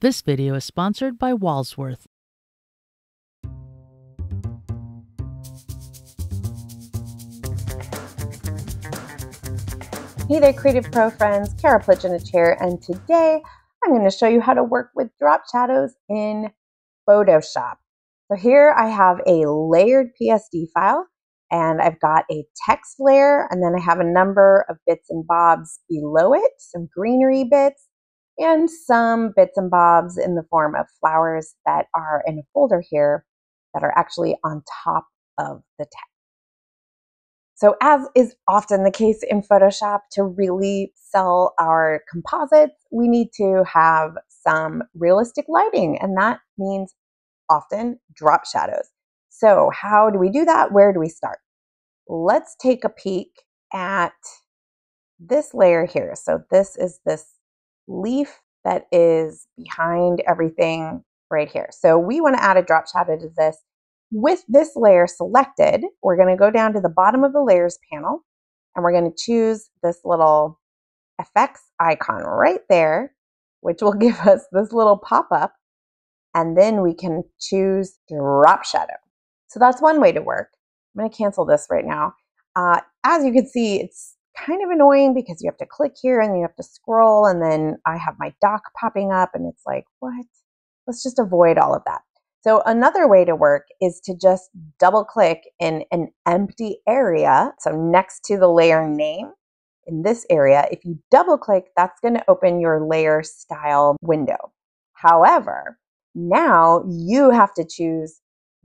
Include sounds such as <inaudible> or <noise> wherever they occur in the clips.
This video is sponsored by Walsworth. Hey there, CreativePro friends, Khara Plicanic, and today I'm going to show you how to work with drop shadows in Photoshop. So here I have a layered PSD file, and I've got a text layer, and then I have a number of bits and bobs below it, some greenery bits, and some bits and bobs in the form of flowers that are in a folder here that are actually on top of the text. So as is often the case in Photoshop, to really sell our composites, we need to have some realistic lighting, and that means often drop shadows. So how do we do that? Where do we start? Let's take a peek at this layer here. So this is this leaf that is behind everything right here. So we want to add a drop shadow to this. With this layer selected, we're going to go down to the bottom of the layers panel and we're going to choose this little effects icon right there, which will <laughs> give us this little pop-up. And then we can choose drop shadow. So that's one way to work. I'm going to cancel this right now. Uh, as you can see, it's kind of annoying because you have to click here and you have to scroll and then I have my dock popping up and it's like, what? Let's just avoid all of that. So another way to work is to just double click in an empty area. So next to the layer name in this area, if you double click, that's going to open your layer style window. However, now you have to choose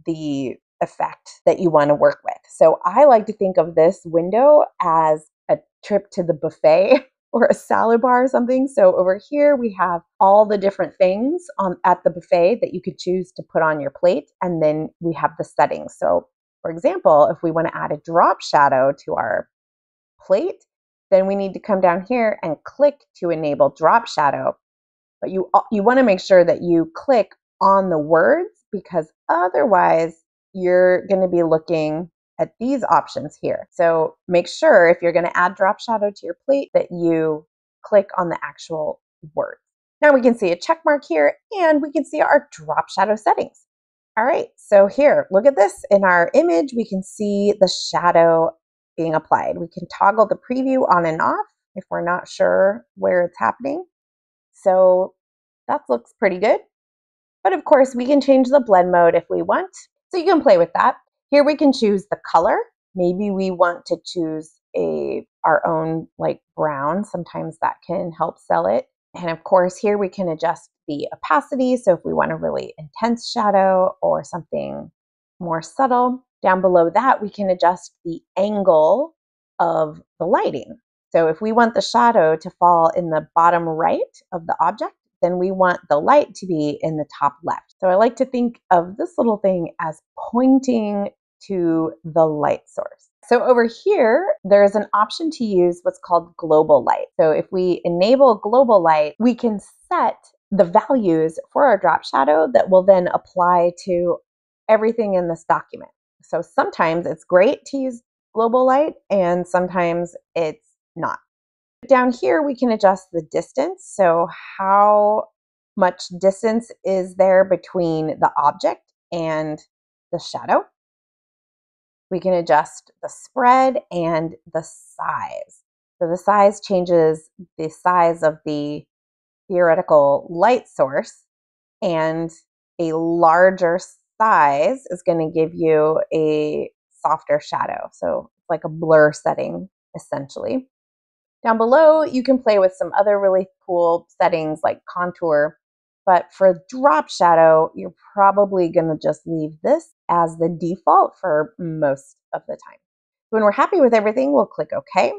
the effect that you want to work with. So I like to think of this window as a trip to the buffet <laughs> or a salad bar or something. So over here we have all the different things on at the buffet that you could choose to put on your plate and then we have the settings. So for example, if we want to add a drop shadow to our plate, then we need to come down here and click to enable drop shadow. But you you want to make sure that you click on the words because otherwise you're going to be looking at these options here. So make sure if you're going to add drop shadow to your plate that you click on the actual word. Now we can see a check mark here and we can see our drop shadow settings. All right, so here, look at this. In our image, we can see the shadow being applied. We can toggle the preview on and off if we're not sure where it's happening. So that looks pretty good. But of course, we can change the blend mode if we want. So you can play with that. Here we can choose the color. Maybe we want to choose a our own like brown. Sometimes that can help sell it. And of course, here we can adjust the opacity. So if we want a really intense shadow or something more subtle, down below that, we can adjust the angle of the lighting. So if we want the shadow to fall in the bottom right of the object, then we want the light to be in the top left. So I like to think of this little thing as pointing to the light source. So over here, there's an option to use what's called global light. So if we enable global light, we can set the values for our drop shadow that will then apply to everything in this document. So sometimes it's great to use global light and sometimes it's not. Down here, we can adjust the distance. So how much distance is there between the object and the shadow? We can adjust the spread and the size. So the size changes the size of the theoretical light source and a larger size is going to give you a softer shadow. So it's like a blur setting essentially. Down below, you can play with some other really cool settings like contour but for drop shadow, you're probably to just leave this as the default for most of the time. When we're happy with everything, we'll click OK.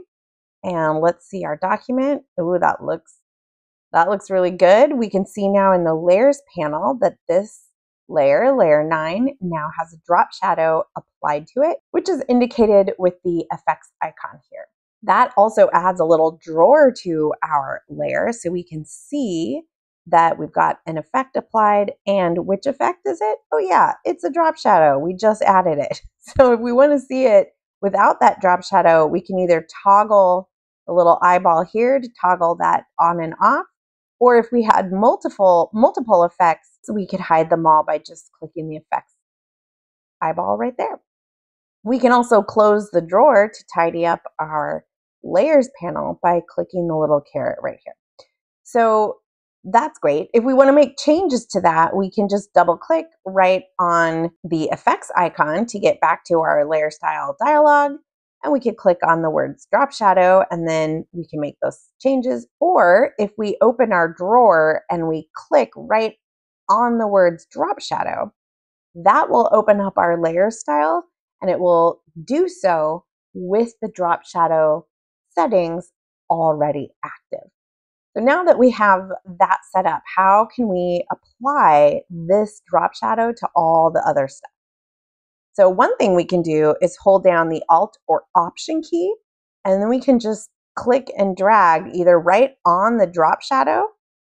And let's see our document. Ooh, that looks that looks really good. We can see now in the layers panel that this layer, layer 9, now has a drop shadow applied to it, which is indicated with the effects icon here. That also adds a little drawer to our layer so we can see that we've got an effect applied and which effect is it? Oh yeah, it's a drop shadow. We just added it. <laughs> So if we want to see it without that drop shadow, we can either toggle the little eyeball here to toggle that on and off, Or if we had multiple multiple effects, we could hide them all by just clicking the effects eyeball right there. We can also close the drawer to tidy up our layers panel by clicking the little caret right here. So that's great. If we want to make changes to that, we can just double click right on the effects icon to get back to our layer style dialog. And we could click on the words drop shadow and then we can make those changes. Or if we open our drawer and we click right on the words drop shadow, that will open up our layer style and it will do so with the drop shadow settings already active. So now that we have that set up, how can we apply this drop shadow to all the other stuff? So one thing we can do is hold down the Alt or Option key, and then we can just click and drag either right on the drop shadow,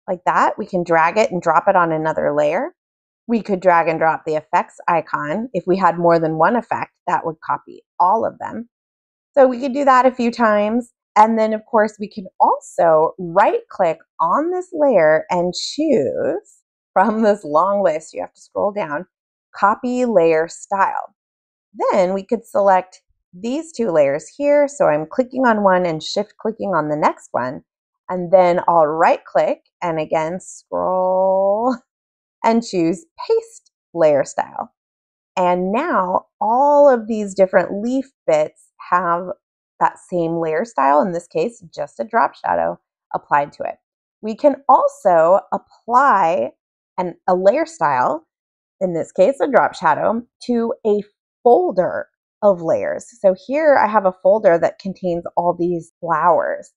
like that. We can drag it and drop it on another layer. We could drag and drop the effects icon. If we had more than one effect, that would copy all of them. So we could do that a few times. And then, of course, we can also right click on this layer and choose from this long list. You have to scroll down, copy layer style. Then we could select these two layers here. So I'm clicking on one and shift clicking on the next one. And then I'll right click and again scroll <laughs> and choose paste layer style. And now all of these different leaf bits have that same layer style, in this case, just a drop shadow applied to it. We can also apply an, a layer style, in this case, a drop shadow, to a folder of layers. So here I have a folder that contains all these flowers.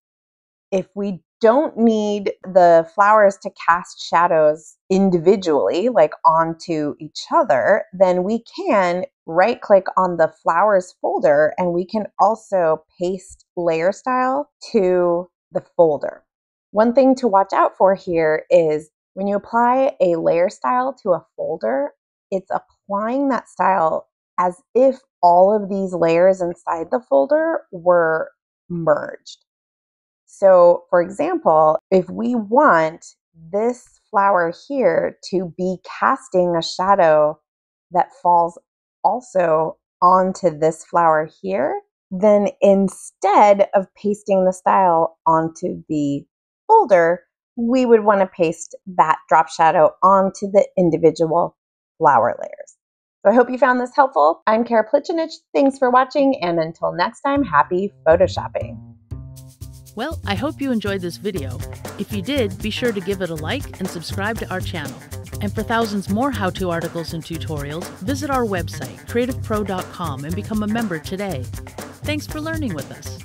If we don't need the flowers to cast shadows individually, like onto each other, then we can right click on the flowers folder and we can also paste layer style to the folder. One thing to watch out for here is when you apply a layer style to a folder, it's applying that style as if all of these layers inside the folder were merged. So, for example, if we want this flower here to be casting a shadow that falls also onto this flower here, then instead of pasting the style onto the folder, we would want to paste that drop shadow onto the individual flower layers. So I hope you found this helpful. I'm Khara Plicanic. Thanks for watching, and until next time, happy Photoshopping. Well, I hope you enjoyed this video. If you did, be sure to give it a like and subscribe to our channel. And for thousands more how-to articles and tutorials, visit our website, creativepro.com and become a member today. Thanks for learning with us.